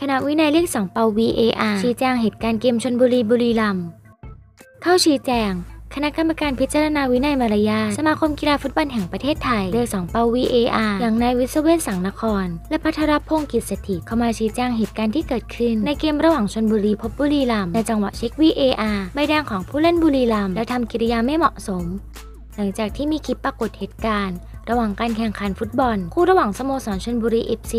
คณะวินัยเรียกสังเปา VAR ชี้แจงเหตุการณ์เกมชนบุรีบุรีรัมย์เข้าชี้แจง คณะกรรมการพิจารณาวินัยมารยาสมาคมกีฬาฟุตบอลแห่งประเทศไทย เรียกสองเปา VAR อย่างนายวิศเวศสังนคร และพัทรพงศ์กิจสถิตเข้ามาชี้แจงเหตุการณ์ที่เกิดขึ้น ในเกมระหว่างชนบุรีพบบุรีรัมย์ในจังหวะเช็ค VAR ใบแดงของผู้เล่นบุรีรัมย์และทำกิริยาไม่เหมาะสม หลังจากที่มีคลิปปรากฏเหตุการณ์ ระหว่างการแข่งขันฟุตบอล คู่ระหว่างสโมสรชลบุรี FC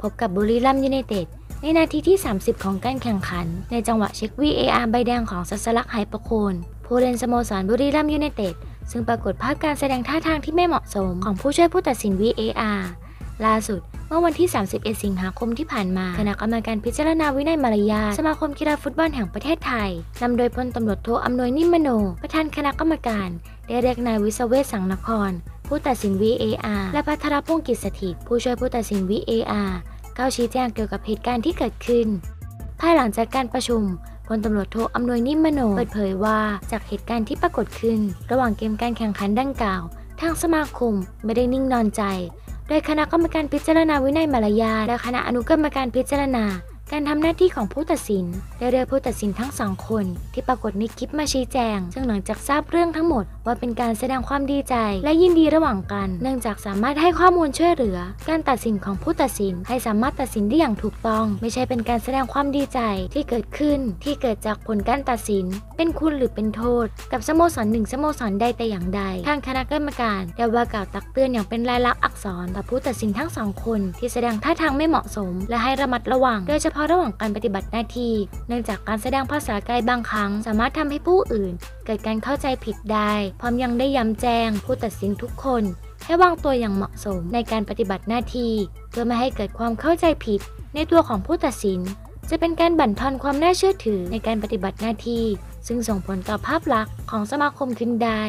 พบกับบุรีรัมยูไนเต็ดในนาทีที่ 30 ของการแข่งขัน ในจังหวะเช็ค VAR ใบแดงของสัสลักไหประโคนผู้เล่นสโมสรบุรีรัมยูไนเต็ดซึ่งปรากฏภาพการแสดงท่าทางที่ไม่เหมาะสมของผู้ช่วยผู้ตัดสิน VAR ล่าสุดเมื่อวันที่ 31 สิงหาคมที่ผ่านมา คณะกรรมการพิจารณาวินัยมารยาสมาคมกีฬาฟุตบอลแห่งประเทศไทย นำโดยพลตำรวจโทอำนวยนิมมโน ประธานคณะกรรมการ ได้เรียกนายวิศเวศสังนคร ผู้ตัดสิน VAR และพัทรพงศ์กิจสถิตผู้ช่วยผู้ตัดสิน VAR เข้าชี้แจงเกี่ยวกับเหตุการณ์ที่เกิดขึ้น ภายหลังจากการประชุมพลตำรวจโทอำนวยนิมมโน เปิดเผยว่าจากเหตุการณ์ที่ปรากฏขึ้น ระหว่างเกมการแข่งขันดังกล่าว ทางสมาคมไม่ได้นิ่งนอนใจ โดยคณะกรรมการพิจารณาวินัยมารยาและคณะอนุกรรมการพิจารณา การทำหน้าที่ของผู้ตัดสินได้เรียกผู้ตัดสินทั้งสองคน ที่ปรากฏในคลิปมาชี้แจง ซึ่งหลังจากทราบเรื่องทั้งหมด ว่าเป็นการแสดงความดีใจ และยินดีระหว่างกัน เนื่องจากสามารถให้ข้อมูลช่วยเหลือ การตัดสินของผู้ตัดสินให้สามารถตัดสินได้อย่างถูกต้อง ไม่ใช่เป็นการแสดงความดีใจที่เกิดขึ้น ที่เกิดจากผลการตัดสิน เป็นคุณหรือเป็นโทษ กับสโมสรหนึ่งสโมสรใดแต่อย่างใดทางคณะกรรมการได้ว่ากล่าวตักเตือนอย่างเป็นลายลักษณ์อักษรต่อผู้ตัดสินทั้งสองคน ที่แสดงท่าทางไม่เหมาะสม และให้ระมัดระวังโดยเฉพาะระหว่างการปฏิบัติหน้าที่เนื่องจากการแสดงภาษากายบางครั้ง สามารถทำให้ผู้อื่น เกิดการเข้าใจผิดได้ พร้อมยังได้ย้ำแจ้ง ผู้ตัดสินทุกคน ให้วางตัวอย่างเหมาะสมในการปฏิบัติหน้าที่เพื่อไม่ให้เกิดความเข้าใจผิด ในตัวของผู้ตัดสิน จะเป็นการบั่นทอนความน่าเชื่อถือในการปฏิบัติหน้าที่ ซึ่งส่งผลต่อภาพลักษณ์ของสมาคมขึ้นได้